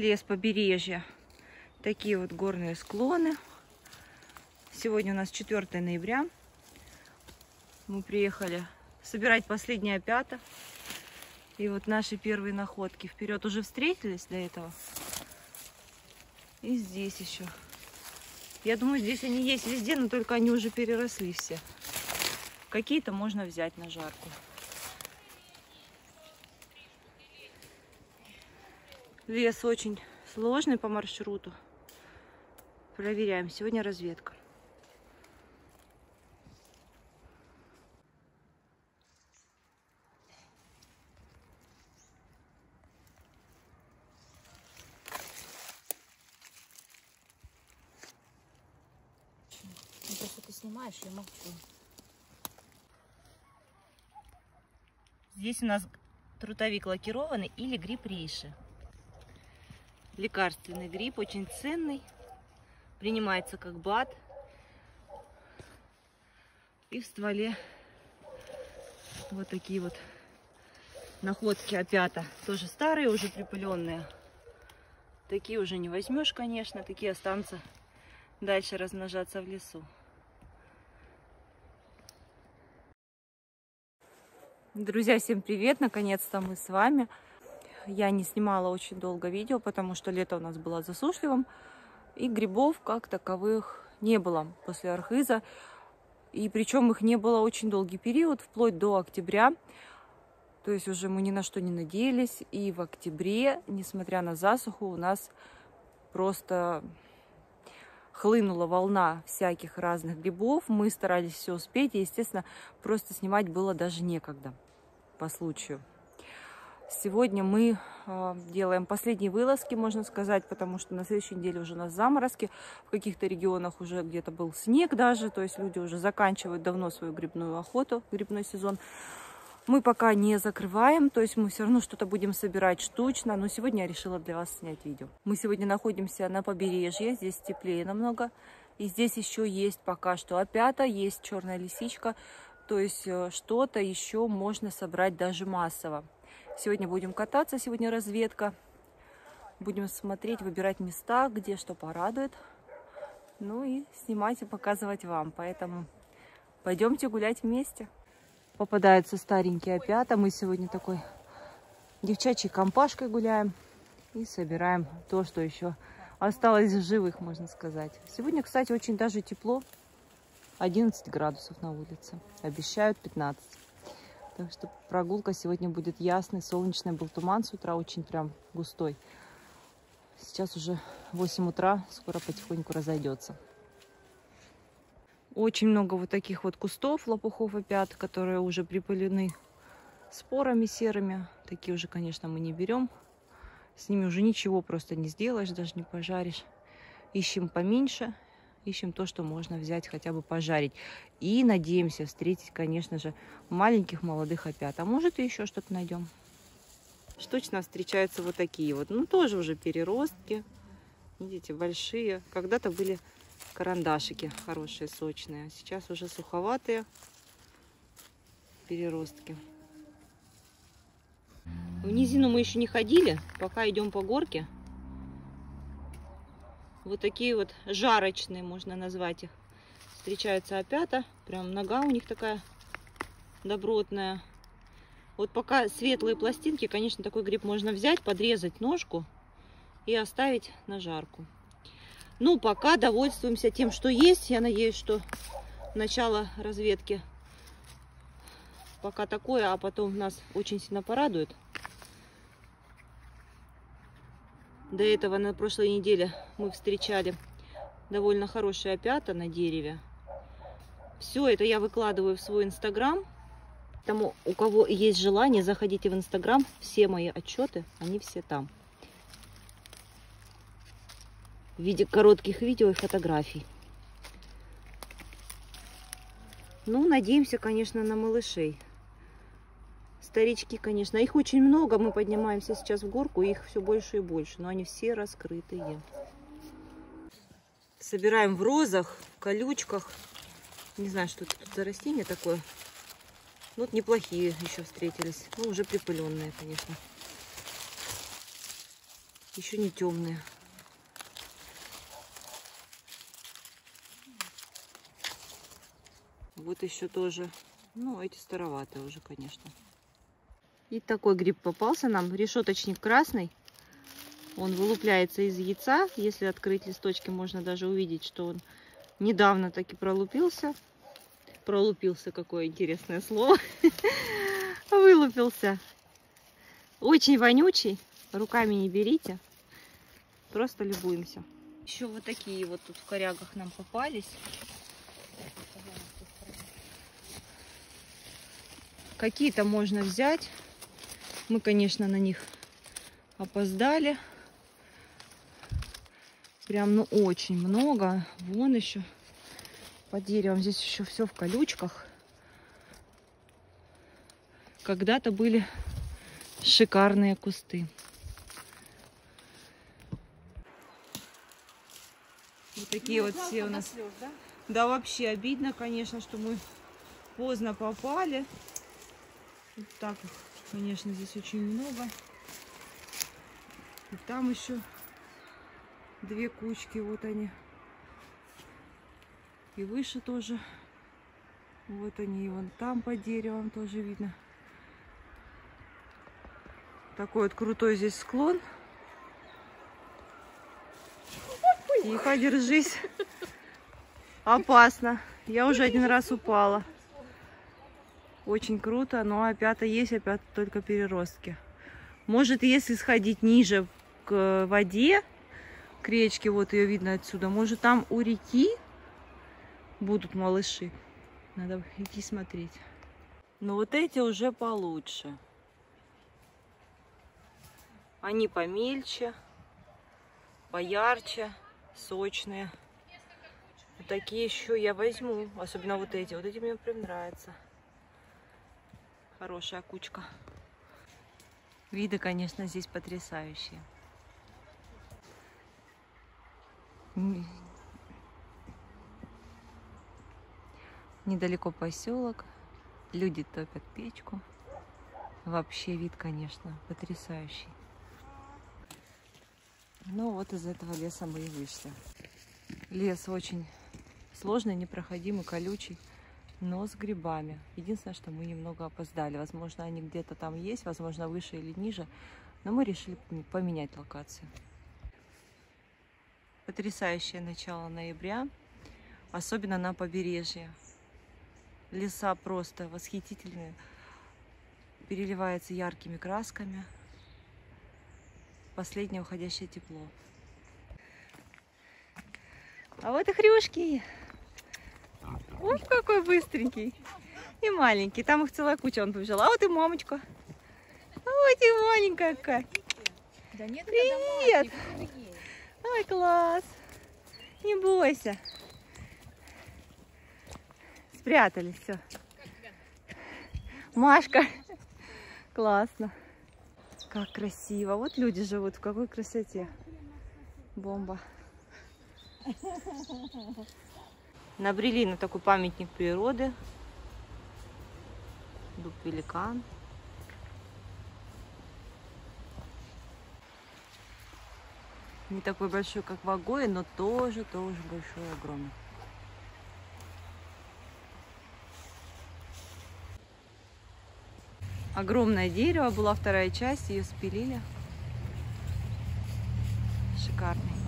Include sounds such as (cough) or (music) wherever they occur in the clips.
лес побережья. Такие вот горные склоны. Сегодня у нас 4 ноября. Мы приехали собирать последние опята. И вот наши первые находки. Вперед уже встретились до этого. И здесь еще. Я думаю, здесь они есть везде, но только они уже переросли все. Какие-то можно взять на жарку. Лес очень сложный по маршруту. Проверяем. Сегодня разведка. То, что ты снимаешь, я молчу. Здесь у нас трутовик лакированный или гриб рейши. Лекарственный гриб, очень ценный. Принимается как бат. И в стволе вот такие вот находки опята. Тоже старые, уже припыленные. Такие уже не возьмешь, конечно. Такие останутся дальше размножаться в лесу. Друзья, всем привет! Наконец-то мы с вами. Я не снимала очень долго видео, потому что лето у нас было засушливым. И грибов как таковых не было после архиза. И причем их не было очень долгий период, вплоть до октября. То есть уже мы ни на что не надеялись. И в октябре, несмотря на засуху, у нас просто хлынула волна всяких разных грибов. Мы старались все успеть, и, естественно, просто снимать было даже некогда по случаю. Сегодня мы э, делаем последние вылазки, можно сказать, потому что на следующей неделе уже у нас заморозки. В каких-то регионах уже где-то был снег даже, то есть люди уже заканчивают давно свою грибную охоту, грибной сезон. Мы пока не закрываем, то есть мы все равно что-то будем собирать штучно, но сегодня я решила для вас снять видео. Мы сегодня находимся на побережье, здесь теплее намного, и здесь еще есть пока что опята, есть черная лисичка, то есть э, что-то еще можно собрать даже массово. Сегодня будем кататься, сегодня разведка. Будем смотреть, выбирать места, где что порадует. Ну и снимать и показывать вам. Поэтому пойдемте гулять вместе. Попадаются старенькие опята. Мы сегодня такой девчачьей компашкой гуляем. И собираем то, что еще осталось живых, можно сказать. Сегодня, кстати, очень даже тепло. 11 градусов на улице. Обещают 15. Так что прогулка сегодня будет ясной, солнечной. Был туман с утра, очень прям густой. Сейчас уже 8 утра, скоро потихоньку разойдется. Очень много вот таких вот кустов, лопухов опят, которые уже припылены спорами серыми. Такие уже, конечно, мы не берем. С ними уже ничего просто не сделаешь, даже не пожаришь. Ищем поменьше ищем то, что можно взять, хотя бы пожарить. И надеемся встретить, конечно же, маленьких молодых опят. А может и еще что-то найдем. Штучно встречаются вот такие вот. Ну, тоже уже переростки. Видите, большие. Когда-то были карандашики хорошие, сочные. А сейчас уже суховатые переростки. В низину мы еще не ходили. Пока идем по горке. Вот такие вот жарочные, можно назвать их. Встречаются опята. Прям нога у них такая добротная. Вот пока светлые пластинки, конечно, такой гриб можно взять, подрезать ножку и оставить на жарку. Ну, пока довольствуемся тем, что есть. Я надеюсь, что начало разведки пока такое, а потом нас очень сильно порадует. До этого на прошлой неделе мы встречали довольно хорошие опята на дереве. Все это я выкладываю в свой инстаграм. Тому, у кого есть желание, заходите в инстаграм. Все мои отчеты, они все там. В виде коротких видео и фотографий. Ну, надеемся, конечно, на малышей старички, конечно. Их очень много. Мы поднимаемся сейчас в горку, их все больше и больше. Но они все раскрытые. Собираем в розах, в колючках. Не знаю, что это тут за растение такое. Ну, вот неплохие еще встретились. Ну, уже припыленные, конечно. Еще не темные. Вот еще тоже. Ну, эти староватые уже, конечно. И такой гриб попался нам. Решеточник красный. Он вылупляется из яйца. Если открыть листочки, можно даже увидеть, что он недавно таки пролупился. Пролупился, какое интересное слово. (laughs) Вылупился. Очень вонючий. Руками не берите. Просто любуемся. Еще вот такие вот тут в корягах нам попались. Какие-то можно взять. Мы, конечно, на них опоздали. Прям, ну, очень много. Вон еще по деревам. Здесь еще все в колючках. Когда-то были шикарные кусты. Вот такие вот все у нас. Да, вообще обидно, конечно, что мы поздно попали. Вот так их, конечно, здесь очень много. И там еще две кучки, вот они. И выше тоже. Вот они, и вон там по деревам тоже видно. Такой вот крутой здесь склон. Тихо, держись. Опасно. Я уже один раз упала. Очень круто, но опята есть, опять только переростки. Может, если сходить ниже к воде, к речке, вот ее видно отсюда, может, там у реки будут малыши. Надо идти смотреть. Но вот эти уже получше. Они помельче, поярче, сочные. Вот такие еще я возьму. Особенно вот эти. Вот эти мне прям нравятся. Хорошая кучка. Виды, конечно, здесь потрясающие. Недалеко поселок. Люди топят печку. Вообще вид, конечно, потрясающий. Ну вот из этого леса мы и вышли. Лес очень сложный, непроходимый, колючий но с грибами. Единственное, что мы немного опоздали. Возможно, они где-то там есть, возможно, выше или ниже. Но мы решили поменять локацию. Потрясающее начало ноября, особенно на побережье. Леса просто восхитительные, переливаются яркими красками. Последнее уходящее тепло. А вот и хрюшки. Ух, какой быстренький. И маленький. Там их целая куча, он побежал. А вот и мамочка. Вот и маленькая какая. Да нет, Привет. Ой, класс. Не бойся. Спрятались, все. Машка. Классно. Как красиво. Вот люди живут в какой красоте. Бомба. Набрели на такой памятник природы. Дуб великан. Не такой большой, как в Агое, но тоже, тоже большой, огромный. Огромное дерево, была вторая часть, ее спилили. Шикарный.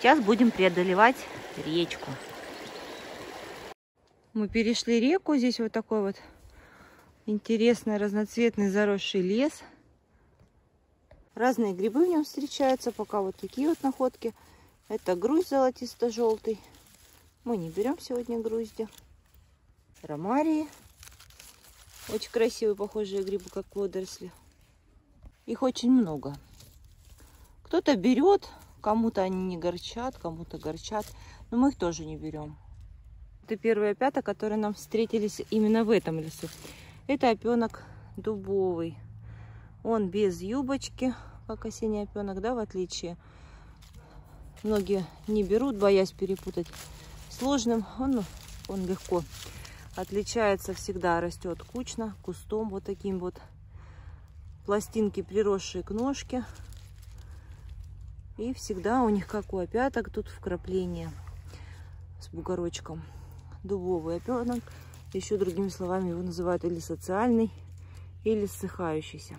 Сейчас будем преодолевать речку. Мы перешли реку. Здесь вот такой вот интересный разноцветный заросший лес. Разные грибы в нем встречаются. Пока вот такие вот находки. Это груздь золотисто-желтый. Мы не берем сегодня грузди. Ромарии. Очень красивые, похожие грибы, как водоросли. Их очень много. Кто-то берет, Кому-то они не горчат, кому-то горчат. Но мы их тоже не берем. Это первые опята, которые нам встретились именно в этом лесу. Это опенок дубовый. Он без юбочки, как осенний опенок, да, в отличие. Многие не берут, боясь перепутать сложным. Он, он легко отличается всегда, растет кучно, кустом вот таким вот. пластинки, приросшие к ножке. И всегда у них, как у опяток, тут вкрапление с бугорочком. Дубовый опенок. Еще другими словами его называют или социальный, или ссыхающийся.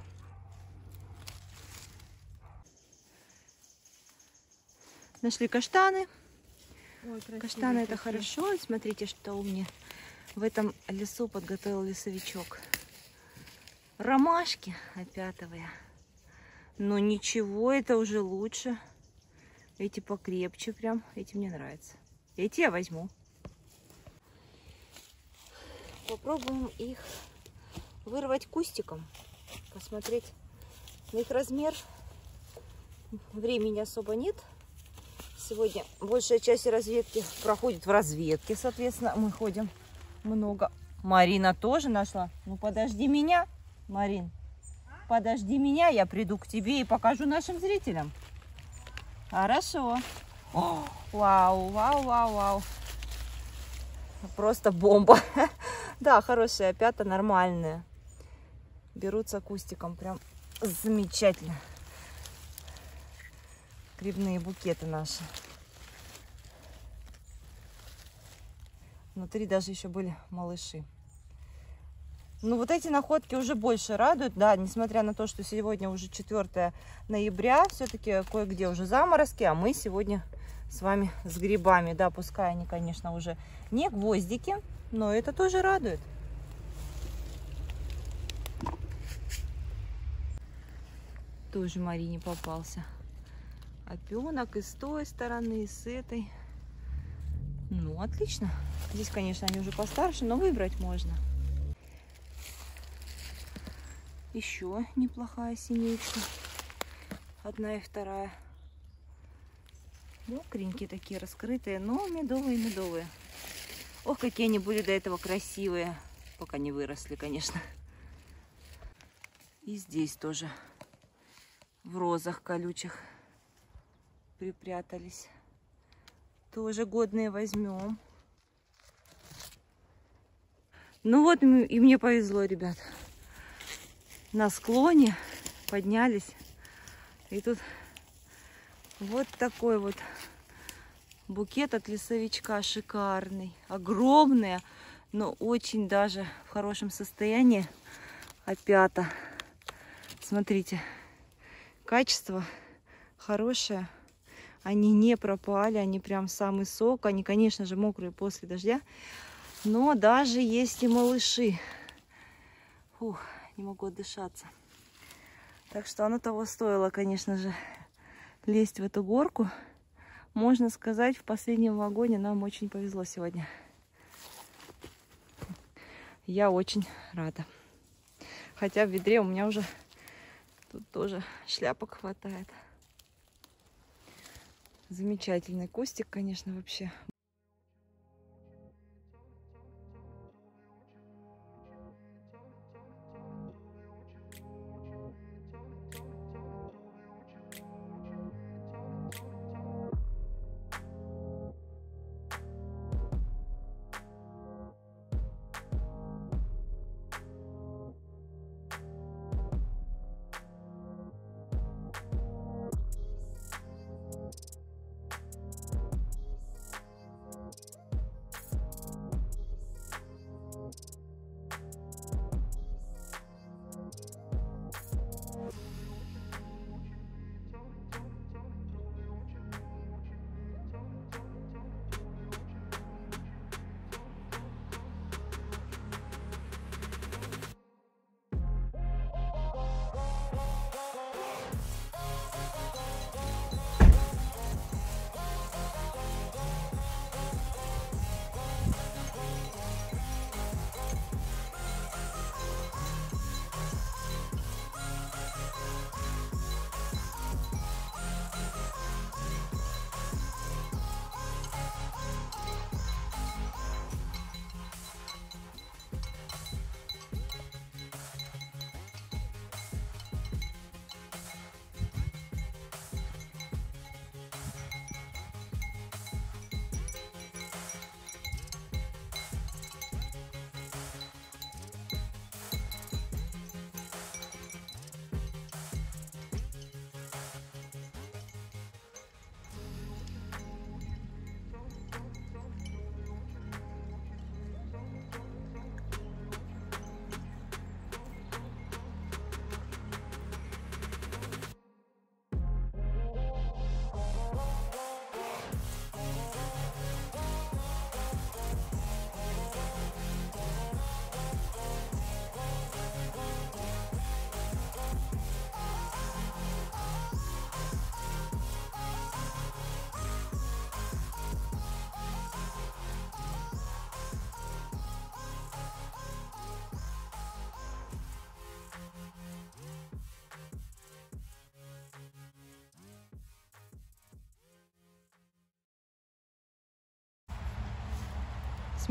Нашли каштаны. Ой, Каштаны это хорошо. Смотрите, что у меня в этом лесу подготовил лесовичок. Ромашки опятовые. Но ничего, это уже лучше. Эти покрепче прям. Эти мне нравятся. Эти я возьму. Попробуем их вырвать кустиком. Посмотреть на их размер. Времени особо нет. Сегодня большая часть разведки проходит в разведке, соответственно, мы ходим много. Марина тоже нашла. Ну подожди меня, Марин. Подожди меня, я приду к тебе и покажу нашим зрителям. Хорошо. О, вау, вау, вау, вау. Просто бомба. (laughs) Да, хорошие опята, нормальные. Берутся кустиком, прям замечательно грибные букеты наши. Внутри даже еще были малыши. Ну, вот эти находки уже больше радуют, да, несмотря на то, что сегодня уже 4 ноября, все-таки кое-где уже заморозки, а мы сегодня с вами с грибами, да, пускай они, конечно, уже не гвоздики, но это тоже радует. Тоже Марине попался опенок и с той стороны, и с этой. Ну, отлично. Здесь, конечно, они уже постарше, но выбрать можно. Еще неплохая семейка. Одна и вторая. Мокренькие такие, раскрытые, но медовые-медовые. Ох, какие они были до этого красивые. Пока не выросли, конечно. И здесь тоже в розах колючих припрятались. Тоже годные возьмем. Ну вот и мне повезло, ребят. На склоне поднялись. И тут вот такой вот букет от лесовичка шикарный. Огромный, но очень даже в хорошем состоянии опята. Смотрите, качество хорошее. Они не пропали, они прям самый сок. Они, конечно же, мокрые после дождя. Но даже есть и малыши. Фух, не могу отдышаться. Так что оно того стоило, конечно же, лезть в эту горку. Можно сказать, в последнем вагоне нам очень повезло сегодня. Я очень рада. Хотя в ведре у меня уже тут тоже шляпок хватает. Замечательный кустик, конечно, вообще.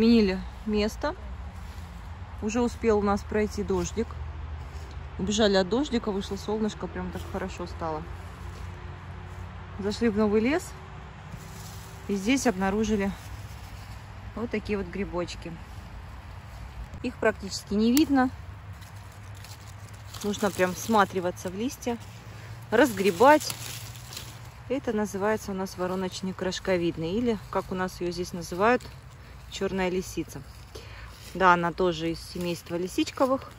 Сменили место. Уже успел у нас пройти дождик. Убежали от дождика, вышло солнышко, прям так хорошо стало. Зашли в новый лес. И здесь обнаружили вот такие вот грибочки. Их практически не видно. Нужно прям всматриваться в листья, разгребать. Это называется у нас вороночник рожковидный. Или, как у нас ее здесь называют, черная лисица. Да, она тоже из семейства лисичковых.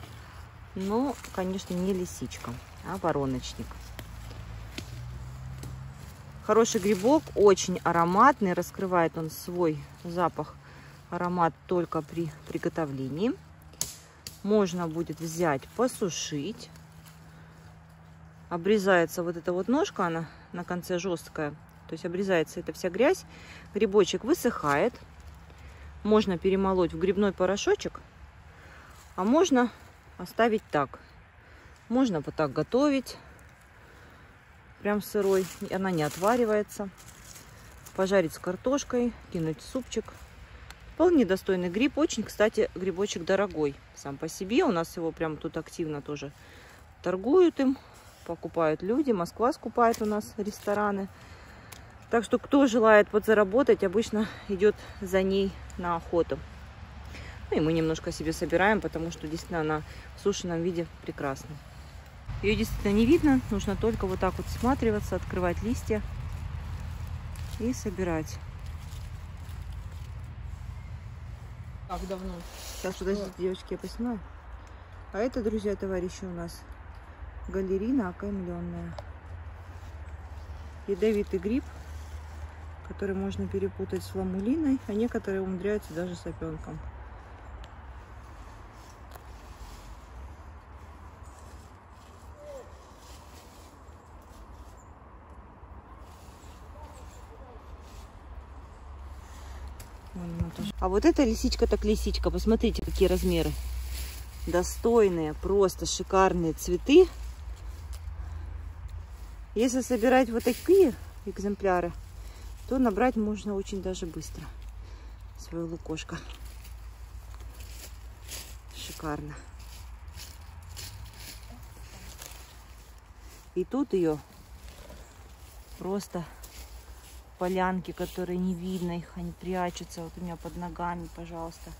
Но, конечно, не лисичка, а вороночник. Хороший грибок, очень ароматный. Раскрывает он свой запах, аромат только при приготовлении. Можно будет взять, посушить. Обрезается вот эта вот ножка, она на конце жесткая. То есть обрезается эта вся грязь. Грибочек высыхает. Можно перемолоть в грибной порошочек. А можно оставить так. Можно вот так готовить. Прям сырой. Она не отваривается. Пожарить с картошкой, кинуть супчик. Вполне достойный гриб. Очень, кстати, грибочек дорогой сам по себе. У нас его прям тут активно тоже торгуют им. Покупают люди. Москва скупает у нас рестораны. Так что, кто желает подзаработать, обычно идет за ней на охоту. Ну и мы немножко себе собираем, потому что действительно она в сушеном виде прекрасна. Ее действительно не видно, нужно только вот так вот всматриваться, открывать листья и собирать. Как давно? Сейчас, подождите, девочки, я поснимаю. А это, друзья, товарищи, у нас галерина окаймленная. Ядовитый гриб, который можно перепутать с ламулиной, а некоторые умудряются даже с опенком. А вот эта лисичка так лисичка. Посмотрите, какие размеры. Достойные, просто шикарные цветы. Если собирать вот такие экземпляры, то набрать можно очень даже быстро. Свое лукошко. Шикарно. И тут ее просто полянки, которые не видно их, они прячутся вот у меня под ногами, пожалуйста.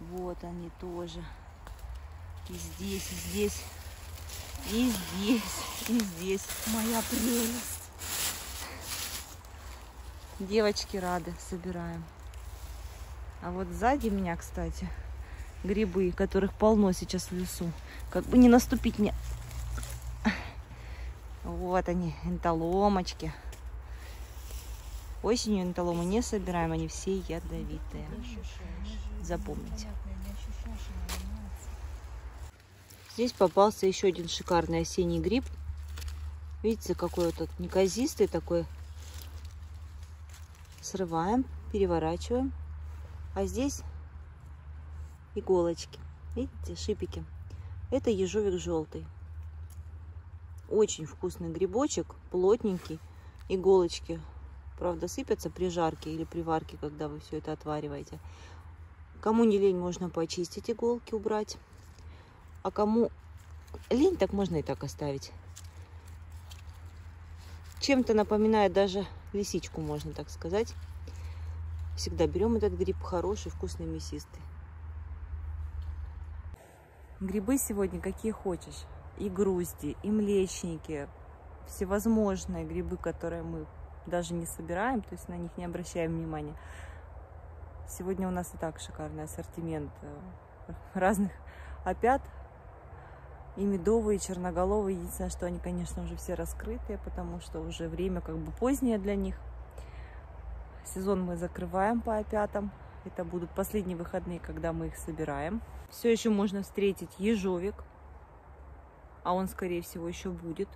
Вот они тоже. И здесь, и здесь, и здесь, и здесь. Моя прелесть. Девочки рады, собираем. А вот сзади меня, кстати, грибы, которых полно сейчас в лесу. Как бы не наступить мне. Вот они, энтоломочки. Осенью энтоломы не собираем, они все ядовитые. Запомните. Здесь попался еще один шикарный осенний гриб. Видите, какой вот неказистый такой. Срываем, переворачиваем. А здесь иголочки. Видите, шипики. Это ежовик желтый. Очень вкусный грибочек, плотненький. Иголочки Правда, сыпятся при жарке или при варке, когда вы все это отвариваете. Кому не лень, можно почистить иголки, убрать. А кому лень, так можно и так оставить. Чем-то напоминает даже лисичку, можно так сказать. Всегда берем этот гриб хороший, вкусный, мясистый. Грибы сегодня какие хочешь. И грузди, и млечники, всевозможные грибы, которые мы даже не собираем, то есть на них не обращаем внимания. Сегодня у нас и так шикарный ассортимент э, (laughs) разных опят. И медовые, и черноголовые. Единственное, что они, конечно, уже все раскрытые, потому что уже время как бы позднее для них. Сезон мы закрываем по опятам. Это будут последние выходные, когда мы их собираем. Все еще можно встретить ежовик. А он, скорее всего, еще будет.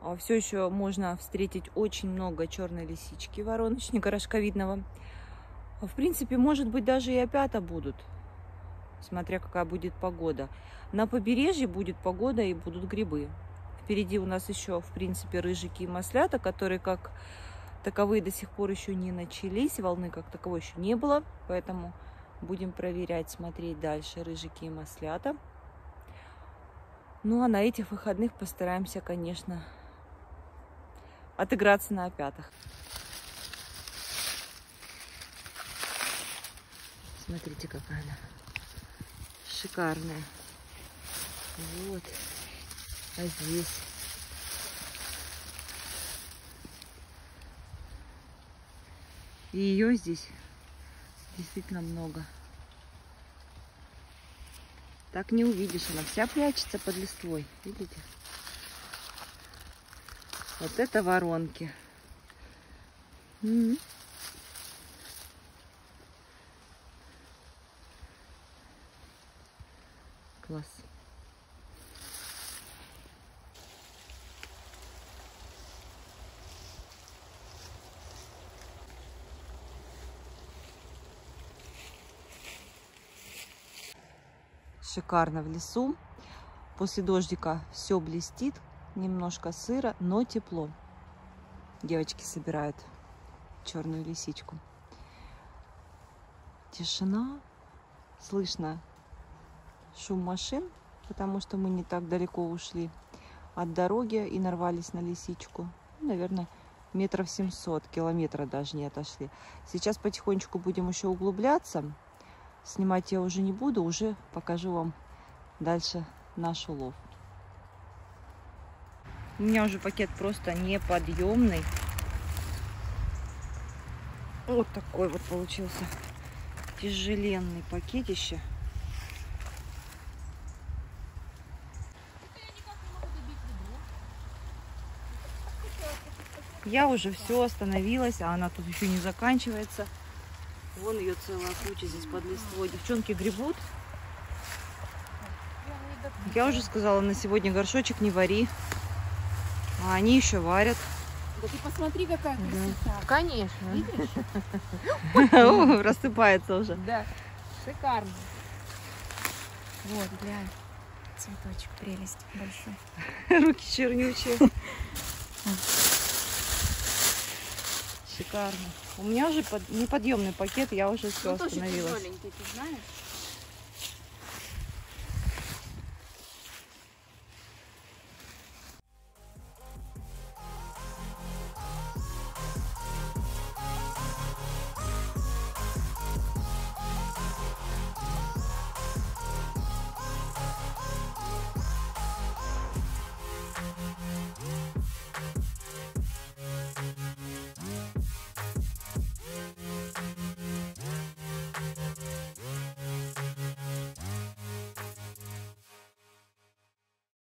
А, Все еще можно встретить очень много черной лисички, вороночника рожковидного. А, в принципе, может быть, даже и опята будут, смотря какая будет погода. На побережье будет погода и будут грибы. Впереди у нас еще, в принципе, рыжики и маслята, которые как таковые до сих пор еще не начались, волны как таковой еще не было, поэтому будем проверять, смотреть дальше рыжики и маслята. Ну а на этих выходных постараемся, конечно, отыграться на опятах. Смотрите, какая она шикарная. Вот. А здесь И ее здесь действительно много. Так не увидишь, она вся прячется под листвой, видите? Вот это воронки. Класс. Шикарно в лесу. После дождика все блестит, немножко сыро, но тепло. Девочки собирают черную лисичку. Тишина, слышно шум машин, потому что мы не так далеко ушли от дороги и нарвались на лисичку. Ну, наверное, метров 700, километра даже не отошли. Сейчас потихонечку будем еще углубляться. Снимать я уже не буду, уже покажу вам дальше наш улов. У меня уже пакет просто неподъемный. Вот такой вот получился тяжеленный пакетище. Я уже все остановилась, а она тут еще не заканчивается. Вон ее целая куча здесь под листвой. Девчонки гребут. Я уже сказала, на сегодня горшочек не вари. А они еще варят. Да ты посмотри, какая красота. Конечно. Видишь? (laughs) О, Рассыпается уже. Да. Шикарно. Вот, глянь. Цветочек, прелесть большой. (laughs) Руки чернючие. (laughs) Шикарно. У меня уже под... неподъемный пакет, я уже все тоже остановилась. тяжеленький, ты знаешь?